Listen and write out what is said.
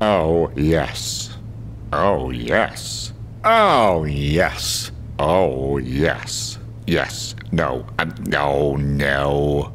Oh, yes. Oh, yes. Oh, yes. Oh, yes. Yes. No. Um, no, no.